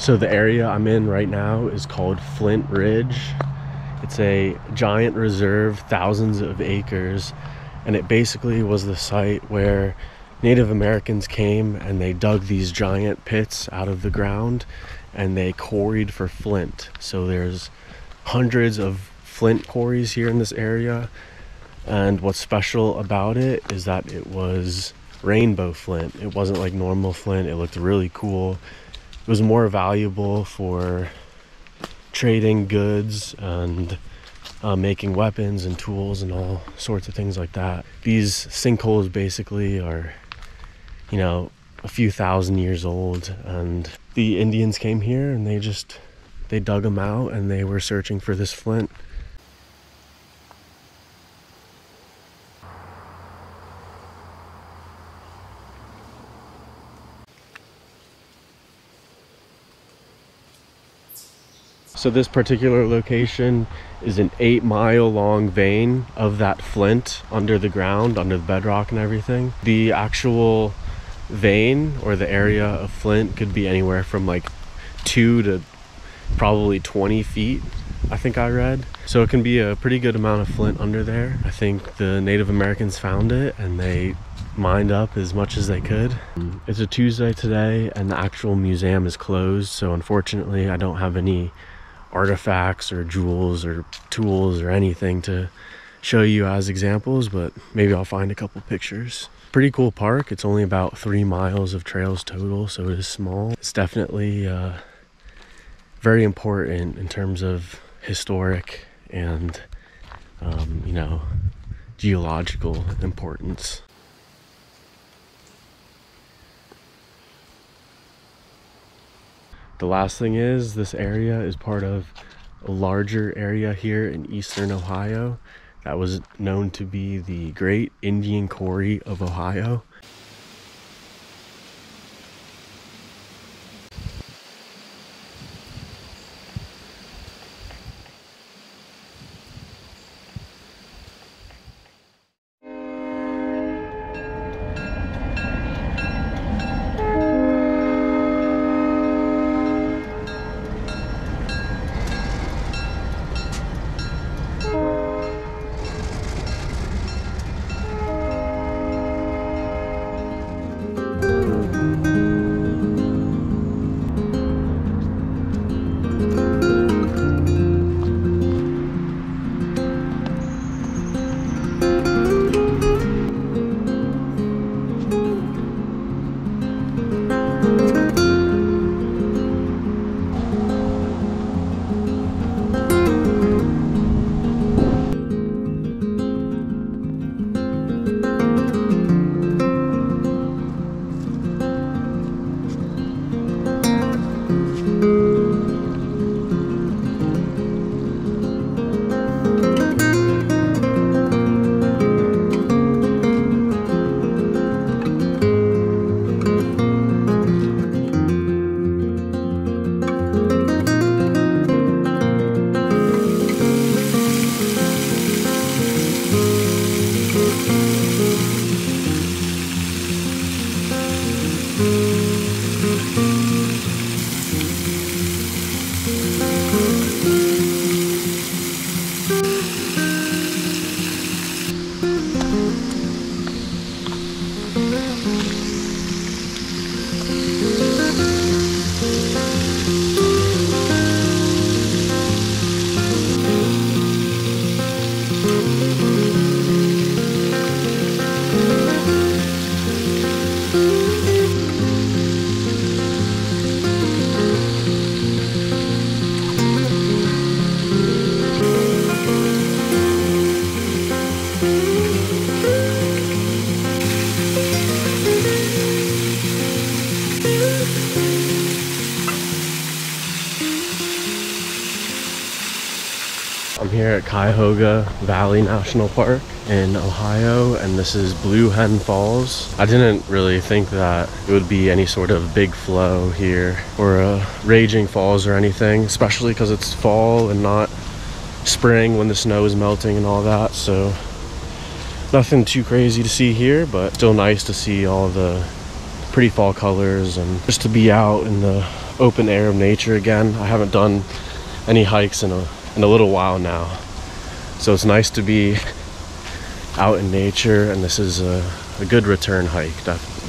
So the area I'm in right now is called Flint Ridge. It's a giant reserve, thousands of acres, and it basically was the site where Native Americans came and they dug these giant pits out of the ground and they quarried for flint. So there's hundreds of flint quarries here in this area. And what's special about it is that it was rainbow flint. It wasn't like normal flint. It looked really cool was more valuable for trading goods and uh, making weapons and tools and all sorts of things like that. These sinkholes basically are, you know, a few thousand years old, and the Indians came here and they just they dug them out and they were searching for this flint. So this particular location is an eight mile long vein of that flint under the ground, under the bedrock and everything. The actual vein or the area of flint could be anywhere from like two to probably 20 feet, I think I read. So it can be a pretty good amount of flint under there. I think the Native Americans found it and they mined up as much as they could. It's a Tuesday today and the actual museum is closed. So unfortunately I don't have any artifacts or jewels or tools or anything to show you as examples, but maybe I'll find a couple pictures. Pretty cool park. It's only about three miles of trails total, so it is small. It's definitely uh, very important in terms of historic and, um, you know, geological importance. The last thing is this area is part of a larger area here in eastern Ohio that was known to be the Great Indian Quarry of Ohio. I'm here at Cuyahoga Valley National Park in Ohio, and this is Blue Hen Falls. I didn't really think that it would be any sort of big flow here or a raging falls or anything, especially because it's fall and not spring when the snow is melting and all that. So nothing too crazy to see here, but still nice to see all the pretty fall colors and just to be out in the open air of nature again. I haven't done any hikes in a in a little while now. So it's nice to be out in nature and this is a, a good return hike, definitely.